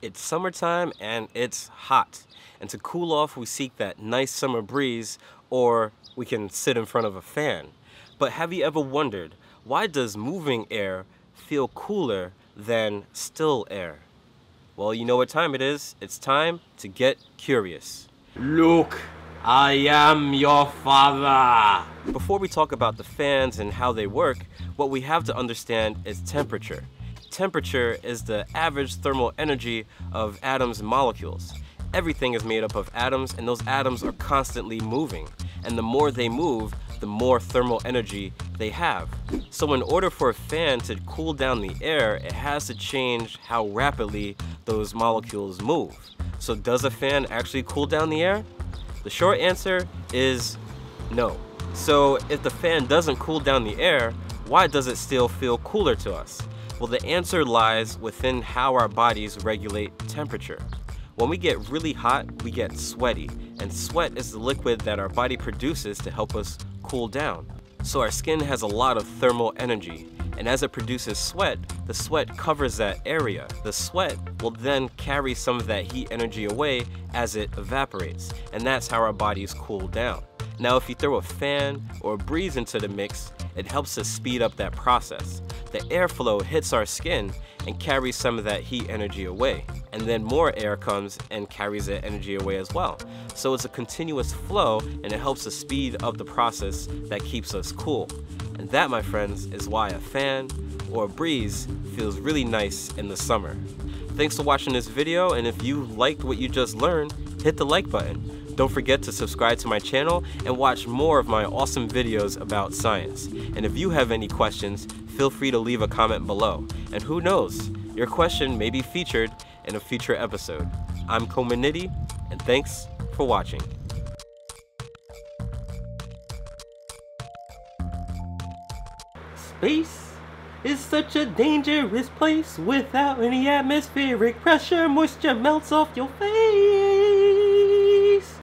It's summertime and it's hot. And to cool off, we seek that nice summer breeze or we can sit in front of a fan. But have you ever wondered why does moving air feel cooler than still air? Well, you know what time it is. It's time to get curious. Look, I am your father. Before we talk about the fans and how they work, what we have to understand is temperature. Temperature is the average thermal energy of atoms and molecules. Everything is made up of atoms, and those atoms are constantly moving. And the more they move, the more thermal energy they have. So in order for a fan to cool down the air, it has to change how rapidly those molecules move. So does a fan actually cool down the air? The short answer is no. So if the fan doesn't cool down the air, why does it still feel cooler to us? Well, the answer lies within how our bodies regulate temperature. When we get really hot, we get sweaty, and sweat is the liquid that our body produces to help us cool down. So our skin has a lot of thermal energy, and as it produces sweat, the sweat covers that area. The sweat will then carry some of that heat energy away as it evaporates, and that's how our bodies cool down. Now if you throw a fan or a breeze into the mix, it helps to speed up that process. The airflow hits our skin and carries some of that heat energy away. And then more air comes and carries that energy away as well. So it's a continuous flow and it helps to speed up the process that keeps us cool. And that, my friends, is why a fan or a breeze feels really nice in the summer. Thanks for watching this video and if you liked what you just learned, hit the like button. Don't forget to subscribe to my channel and watch more of my awesome videos about science. And if you have any questions, feel free to leave a comment below. And who knows, your question may be featured in a future episode. I'm Coma Niddy, and thanks for watching. Space is such a dangerous place without any atmospheric pressure. Moisture melts off your face.